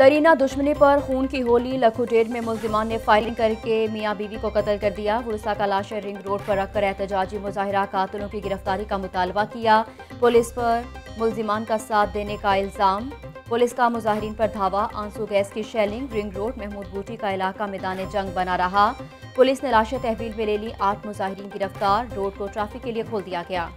दरीना दुश्मनी पर खून की होली लखुडेर में मुलजिमान ने फायरिंग करके मियाँ बीवी को कत्ल कर दिया। गुरसा का लाशा रिंग रोड पर रखकर एहतजाजी मुजाहरा कातलों की गिरफ्तारी का मुतालबा किया। पुलिस पर मुलजिमान का साथ देने का इल्ज़ाम। पुलिस का मुजाहरीन पर धावा। आँसू गैस की शेलिंग, रिंग रोड महमूद बूटी का इलाका मैदान जंग बना रहा। पुलिस ने लाशें तहवील में ले ली। आठ मुजाहरीन गिरफ़्तार। रोड को ट्रैफ़िक के लिए खोल दिया गया।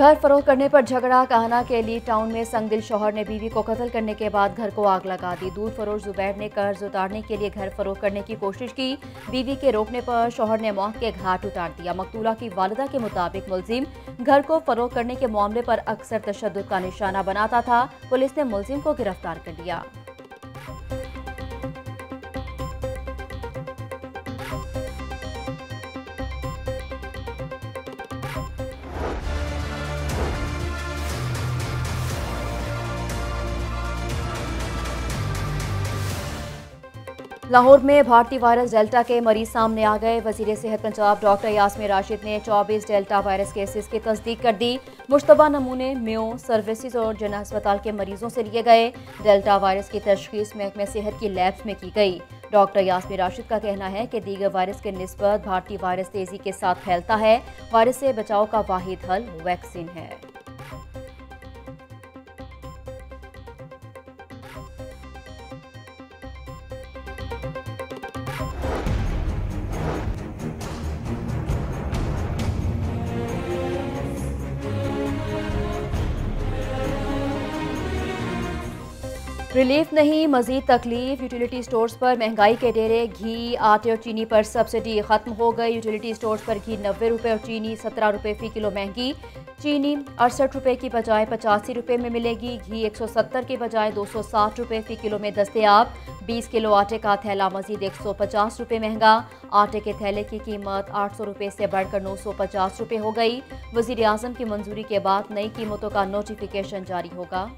घर फरोख करने पर झगड़ा कहना के लिए टाउन में संगदिल शोहर ने बीवी को कत्ल करने के बाद घर को आग लगा दी। दूध फरोश जुबैर ने कर्ज उतारने के लिए घर फरोख करने की कोशिश की। बीवी के रोकने पर शोहर ने मौत के घाट उतार दिया। मकतूला की वालदा के मुताबिक मुलजिम घर को फरोख करने के मामले पर अक्सर तशद का निशाना बनाता था। पुलिस ने मुलजिम को गिरफ़्तार कर लिया। लाहौर में भारतीय वायरस डेल्टा के मरीज़ सामने आ गए। वज़ीर सेहत पंजाब डॉक्टर यासमी राशिद ने 24 डेल्टा वायरस केसेस की तस्दीक कर दी। मुशतबा नमूने म्यो सर्विसेज़ और जन अस्पताल के मरीजों से लिए गए। डेल्टा वायरस की तशखीस महकमे सेहत की लैब्स में की गई। डॉक्टर यासमी राशिद का कहना है कि दीगर वायरस के नस्बत भारतीय वायरस तेज़ी के साथ फैलता है। वायरस से बचाव का वाहिद हल वैक्सीन है। रिलीफ नहीं, मजीद तकलीफ़। यूटिलिटी स्टोर्स पर महँगाई के डेरे, घी, आटे और चीनी पर सब्सिडी खत्म हो गई। यूटिलिटी स्टोर्स पर घी नब्बे रुपये और चीनी सत्रह रुपये फ़ी किलो महँगी। चीनी अड़सठ रुपये की बजाय पचासी रुपये में मिलेगी। घी एक सौ सत्तर के बजाय दो सौ साठ रुपये फ़ी किलो में दस्तियाब। बीस किलो आटे का थैला मजीद एक सौ पचास रुपये महँगा। आटे के थैले की कीमत आठ सौ रुपये से बढ़कर नौ सौ पचास रुपये हो गई। वज़ीर अजम की मंजूरी के बाद नई कीमतों का नोटिफिकेशन जारी होगा।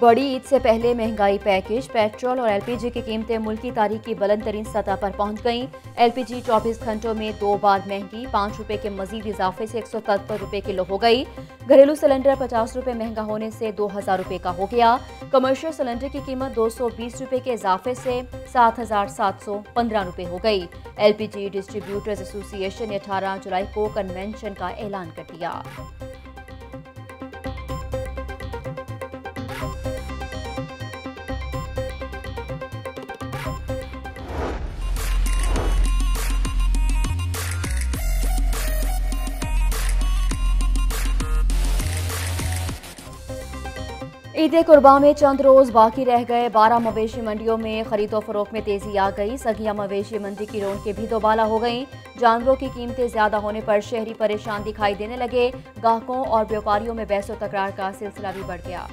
बड़ी ईद से पहले महँगाई पैकेज, पेट्रोल और एलपीजी की कीमतें मुल्की तारीख की बुलंद तरीन सतह पर पहुँच गईं। एलपीजी 24 घंटों में दो बार महँगी, पाँच रुपए के मजीद इजाफे से एक सौ सत्तर रुपये किलो हो गई। घरेलू सिलेंडर पचास रुपये महँगा होने से दो हज़ार रुपये का हो गया। कमर्शियल सिलेंडर की कीमत दो सौ बीस रुपये के इजाफे से सात हज़ार सात सौ पंद्रह रुपये हो गई। एलपीजी डिस्ट्रीब्यूटर्स एसोसिएशन ने अठारह जुलाई को कन्वेंशन का ऐलान कर दिया। ईद कुर्बा में चंद रोज बाकी रह गए। बारह मवेशी मंडियों में खरीदो फरोख में तेज़ी आ गई। सगिया मवेशी मंडी की रोन के भी दोबाला हो गई। जानवरों की कीमतें ज़्यादा होने पर शहरी परेशान दिखाई देने लगे। गाहकों और व्यापारियों में बैसो तकरार का सिलसिला भी बढ़ गया।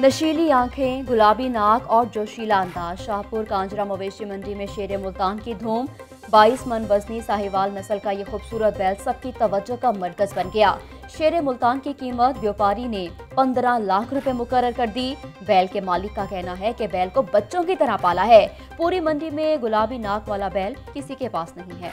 नशीली आँखें, गुलाबी नाक और जोशीला अंदाज। शाहपुर, कांजरा मवेशी मंडी में शेर मुल्तान की धूम। 22 मन वजनी साहिवाल नस्ल का ये खूबसूरत बैल सबकी तवज्जो का मरकज बन गया। शेर मुल्तान की कीमत, व्यापारी ने 15 लाख रुपए मुकर कर दी। बैल के मालिक का कहना है कि बैल को बच्चों की तरह पाला है। पूरी मंडी में गुलाबी नाक वाला बैल किसी के पास नहीं है।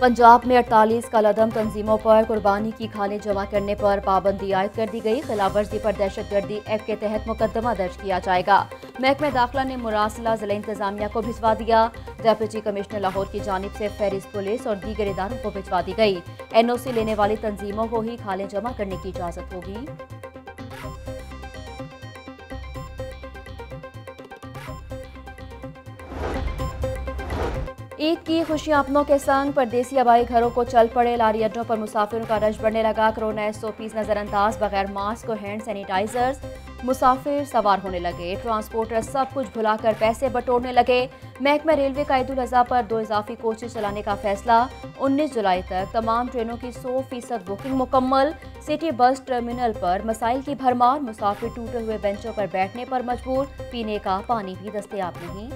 पंजाब में 48 कलदम तंजीमों पर कुर्बानी की खाने जमा करने पर पाबंदी आयद कर दी गई। खिलाफ वर्जी पर दहशतगर्दी एक्ट के तहत मुकदमा दर्ज किया जाएगा। महकमे दाखिला ने मुरासला जिला इंतजामिया को भिजवा दिया। डेप्यूटी कमिश्नर लाहौर की जानब से फहरिस्त पुलिस और दीगर इदारों को भिजवा दी गई। एनओसी लेने वाली तंजीमों को ही खाने जमा करने की इजाज़त होगी। ईद की खुशियाँ अपनों के संग परदेसी आबाई घरों को चल पड़े लारी अड्डों पर मुसाफिरों का रश बढ़ने लगा। कोरोना एस ओ पीस नजरअंदाज, बगैर मास्क और हैंड सैनिटाइजर्स मुसाफिर सवार होने लगे। ट्रांसपोर्टर सब कुछ भुलाकर पैसे बटोरने लगे। महकमा रेलवे का ईद अजहा पर दो इजाफी कोचेज चलाने का फैसला। 19 जुलाई तक तमाम ट्रेनों की 100 फ़ीसद बुकिंग मुकम्मल। सिटी बस टर्मिनल पर मसाइल की भरमार। मुसाफिर टूटे हुए बेंचों पर बैठने पर मजबूर। पीने का पानी भी दस्तियाब नहीं।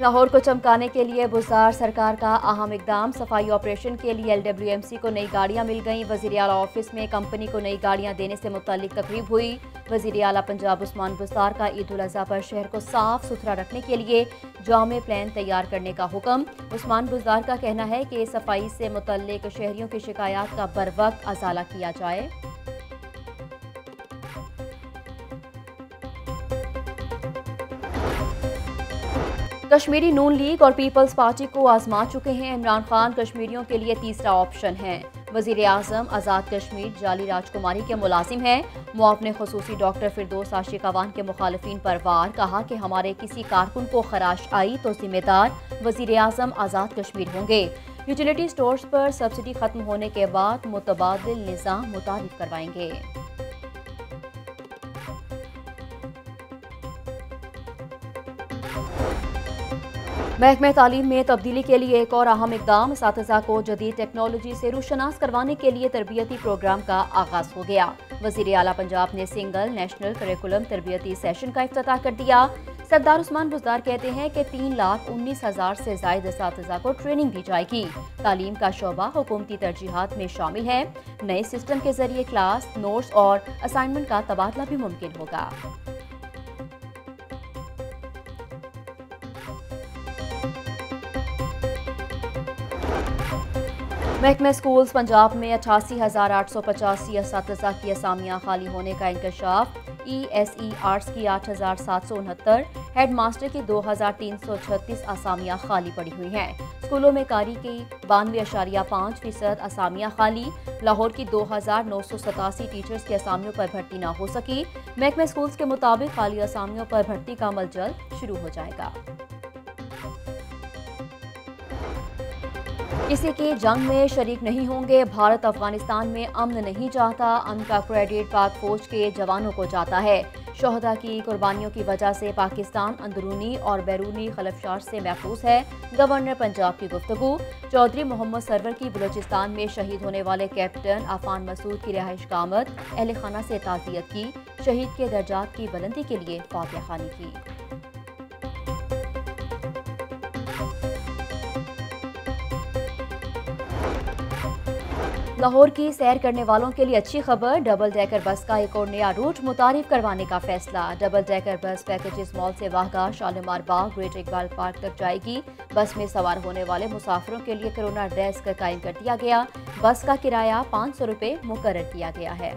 लाहौर को चमकाने के लिए बुजार सरकार का अहम इकदाम। सफ़ाई ऑपरेशन के लिए एलडब्ल्यूएमसी को नई गाड़ियाँ मिल गईं। अला ऑफ़िस में कंपनी को नई गाड़ियाँ देने से मुतलिक तकरीब हुई। वज़ीर अला पंजाब उस्मान बुजार का ईद उल पर शहर को साफ़ सुथरा रखने के लिए जाम प्लान तैयार करने का हुक्म। उस्मान बुजार का कहना है कि सफ़ाई से मुतलिक शहरियों की शिकायत का बर वक्त अजाला किया जाए। कश्मीरी नून लीग और पीपल्स पार्टी को आजमा चुके हैं। इमरान खान कश्मीरियों के लिए तीसरा ऑप्शन है। वज़ीर आज़म आज़ाद कश्मीर जाली राजकुमारी के मुलाजिम हैं। मुआवने खसूसी डॉक्टर फिरदोस आशिक अवान के मुखालफी पर वार, कहा कि हमारे किसी कारकुन को खराश आई तो जिम्मेदार वज़ीर आज़म आज़ाद कश्मीर होंगे। यूटिलिटी स्टोर्स पर सब्सिडी खत्म होने के बाद मुतबाद निज़ाम मुतारफ करवाएँगे। महकमे तालीम में तब्दीली के लिए एक और अहम इकदाम इस को जदीद टेक्नोलॉजी से रूशनास करवाने के लिए तरबियती प्रोग्राम का आगाज़ हो गया। वज़ीर अला पंजाब ने सिंगल नेशनल करिकुलम तरबियती सेशन का अफ्ताह कर दिया। सरदार उस्मान बुजदार कहते हैं कि तीन लाख उन्नीस हज़ार से जायद इस को ट्रेनिंग दी जाएगी। तालीम का शोबा हुकूमती तरजीहत में शामिल है। नए सिस्टम के ज़रिए क्लास, नोट्स और असाइनमेंट का तबादला भी मुमकिन होगा। महकमे स्कूल्स पंजाब में अठासी हज़ार आठ सौ पचासी इस की असामियाँ खाली होने का इंकशाफ। ई एस ई आर्ट्स की आठ हज़ार सात सौ उनहत्तर हेड मास्टर की दो हज़ार तीन सौ छत्तीस असामियाँ खाली पड़ी हुई हैं। स्कूलों में कारी की बानवे अशारिया पाँच फ़ीसद असामियाँ खाली, लाहौर की दो हज़ार नौ सौ सतासी टीचर्स की असामियों पर भर्ती न हो सकी। महकमे स्कूल्स के मुताबिक खाली असामियों पर भर्ती का अमल जल्द शुरू हो जाएगा। किसी की जंग में शरीक नहीं होंगे। भारत अफ़गानिस्तान में अमन नहीं चाहता। अमन का क्रेडिट पाक फौज के जवानों को जाता है। शहदा की कुर्बानियों की वजह से पाकिस्तान अंदरूनी और बैरूनी खलफशार से महफूज है। गवर्नर पंजाब की गुफ्तु चौधरी मोहम्मद सरवर की बलोचिस्तान में शहीद होने वाले कैप्टन आफान मसूद की रिहाइश का आमद अहल खाना से ताज़ियत की। शहीद के दर्जात की बुलंदी के लिए फातह खानी की। लाहौर की सैर करने वालों के लिए अच्छी खबर, डबल डेकर बस का एक और नया रूट मुतारफ करवाने का फैसला। Double decker bus Packages Mall से वाहगा, शालीमार बाग, ग्रेट इकबाल पार्क तक जाएगी। बस में सवार होने वाले मुसाफिरों के लिए कोरोना डेस्क कायम कर दिया गया। बस का किराया पाँच सौ रुपये मुकर किया गया है।